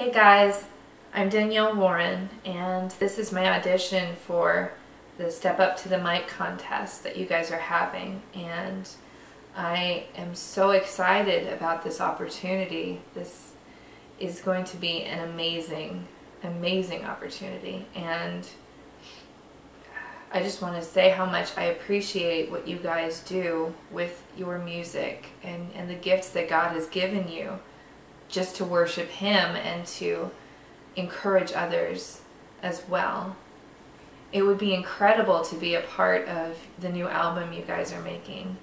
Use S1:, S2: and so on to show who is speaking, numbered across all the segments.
S1: Hey guys, I'm Danielle Warren and this is my audition for the Step Up to the Mic contest that you guys are having and I am so excited about this opportunity. This is going to be an amazing, amazing opportunity and I just want to say how much I appreciate what you guys do with your music and, and the gifts that God has given you just to worship Him and to encourage others as well. It would be incredible to be a part of the new album you guys are making.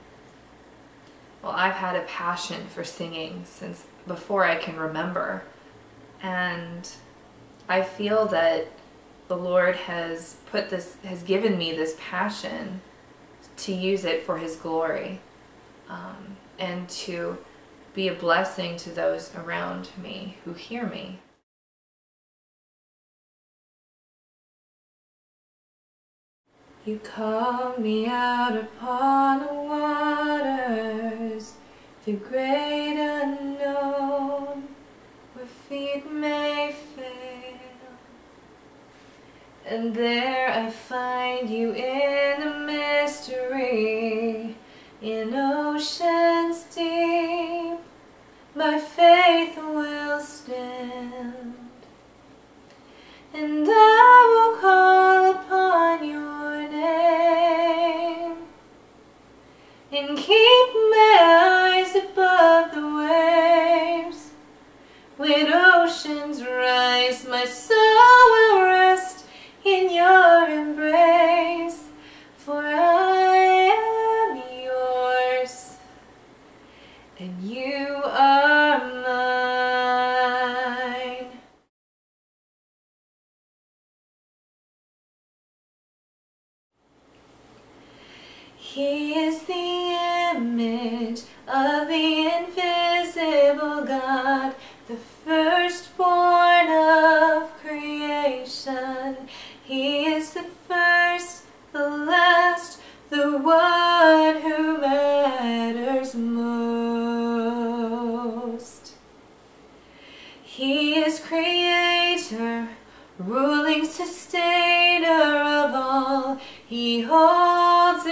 S1: Well, I've had a passion for singing since before I can remember. And I feel that the Lord has put this, has given me this passion to use it for His glory um, and to be a blessing to those around me who hear me. You call me out upon the waters, the great unknown, where feet may fail. And there I find you in the mystery, my faith will stand. And I will call upon your name and keep my eyes above the waves. When oceans rise, my soul will rest in your embrace, for I am yours and you He is the image of the invisible God, the firstborn of creation. He is the first, the last, the one who matters most. He is creator, ruling sustainer of all. He holds